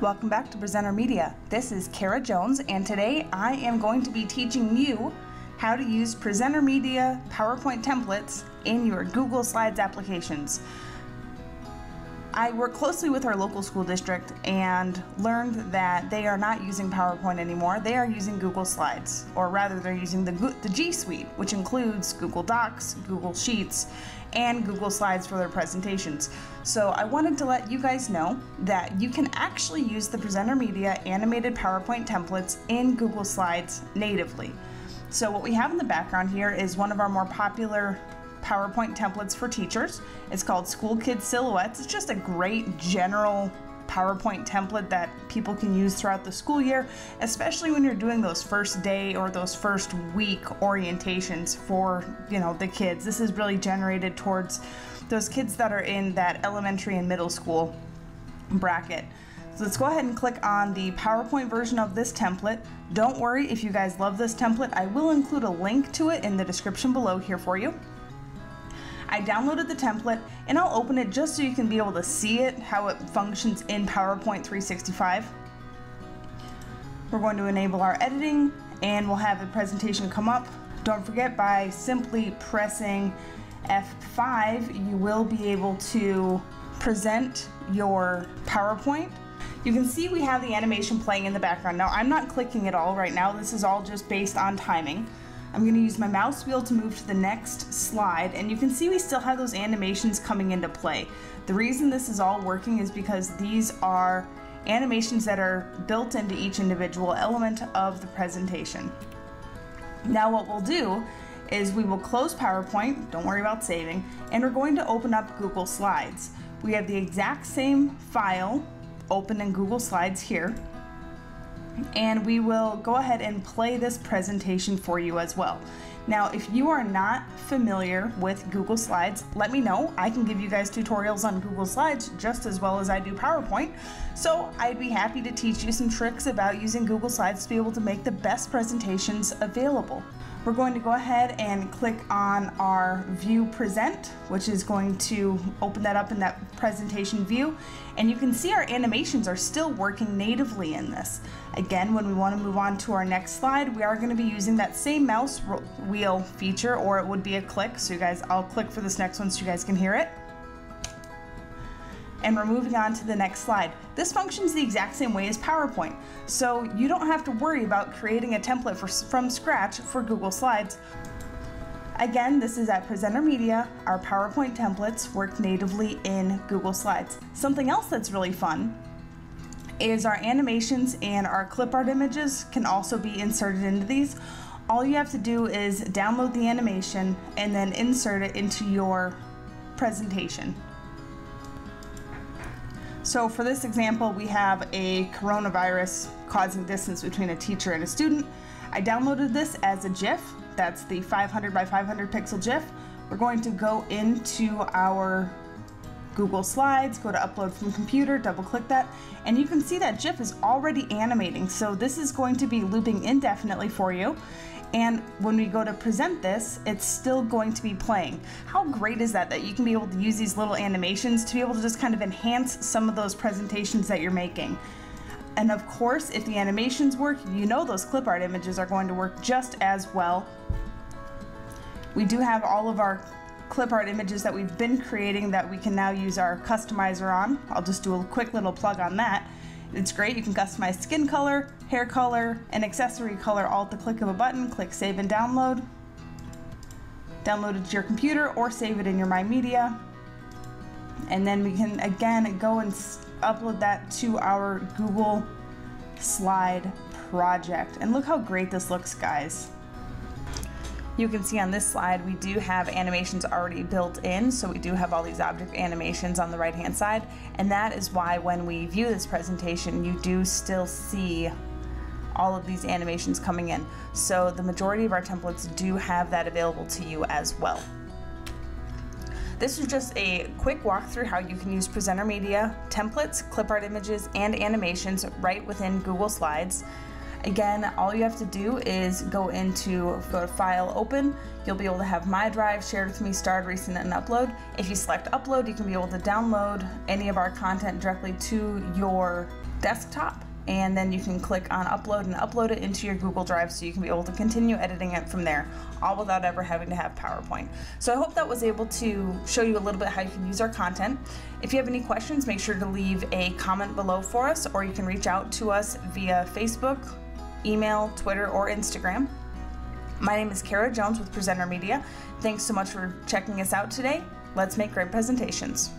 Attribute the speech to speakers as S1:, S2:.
S1: Welcome back to Presenter Media. This is Kara Jones, and today I am going to be teaching you how to use Presenter Media PowerPoint templates in your Google Slides applications. I work closely with our local school district and learned that they are not using PowerPoint anymore. They are using Google Slides, or rather, they're using the, the G Suite, which includes Google Docs, Google Sheets, and Google Slides for their presentations. So I wanted to let you guys know that you can actually use the Presenter Media animated PowerPoint templates in Google Slides natively. So what we have in the background here is one of our more popular PowerPoint templates for teachers. It's called School Kids Silhouettes. It's just a great general PowerPoint template that people can use throughout the school year, especially when you're doing those first day or those first week orientations for, you know, the kids. This is really generated towards those kids that are in that elementary and middle school bracket. So let's go ahead and click on the PowerPoint version of this template. Don't worry if you guys love this template, I will include a link to it in the description below here for you. I downloaded the template and I'll open it just so you can be able to see it, how it functions in PowerPoint 365. We're going to enable our editing and we'll have the presentation come up. Don't forget by simply pressing F5, you will be able to present your PowerPoint. You can see we have the animation playing in the background. Now I'm not clicking at all right now. This is all just based on timing. I'm going to use my mouse wheel to move to the next slide and you can see we still have those animations coming into play. The reason this is all working is because these are animations that are built into each individual element of the presentation. Now what we'll do is we will close PowerPoint, don't worry about saving, and we're going to open up Google Slides. We have the exact same file open in Google Slides here and we will go ahead and play this presentation for you as well. Now, if you are not familiar with Google Slides, let me know. I can give you guys tutorials on Google Slides just as well as I do PowerPoint. So I'd be happy to teach you some tricks about using Google Slides to be able to make the best presentations available. We're going to go ahead and click on our view present, which is going to open that up in that presentation view. And you can see our animations are still working natively in this. Again, when we want to move on to our next slide, we are going to be using that same mouse wheel feature, or it would be a click. So you guys, I'll click for this next one so you guys can hear it and we're moving on to the next slide. This functions the exact same way as PowerPoint, so you don't have to worry about creating a template for, from scratch for Google Slides. Again, this is at Presenter Media. Our PowerPoint templates work natively in Google Slides. Something else that's really fun is our animations and our clip art images can also be inserted into these. All you have to do is download the animation and then insert it into your presentation. So for this example, we have a coronavirus causing distance between a teacher and a student. I downloaded this as a GIF. That's the 500 by 500 pixel GIF. We're going to go into our Google Slides, go to upload from computer, double click that, and you can see that GIF is already animating. So this is going to be looping indefinitely for you. And when we go to present this, it's still going to be playing. How great is that, that you can be able to use these little animations to be able to just kind of enhance some of those presentations that you're making. And of course, if the animations work, you know those clip art images are going to work just as well. We do have all of our clip art images that we've been creating that we can now use our customizer on. I'll just do a quick little plug on that. It's great, you can customize skin color, hair color, and accessory color all at the click of a button. Click save and download. Download it to your computer or save it in your My Media. And then we can again go and upload that to our Google Slide project. And look how great this looks, guys. You can see on this slide we do have animations already built in, so we do have all these object animations on the right hand side, and that is why when we view this presentation you do still see all of these animations coming in. So the majority of our templates do have that available to you as well. This is just a quick walkthrough how you can use presenter media, templates, clip art images, and animations right within Google Slides. Again, all you have to do is go into, go to File, Open. You'll be able to have My Drive, Shared with Me, Starred, Recent, and Upload. If you select Upload, you can be able to download any of our content directly to your desktop and then you can click on upload and upload it into your Google Drive so you can be able to continue editing it from there, all without ever having to have PowerPoint. So I hope that was able to show you a little bit how you can use our content. If you have any questions, make sure to leave a comment below for us, or you can reach out to us via Facebook, email, Twitter, or Instagram. My name is Kara Jones with Presenter Media. Thanks so much for checking us out today. Let's make great presentations.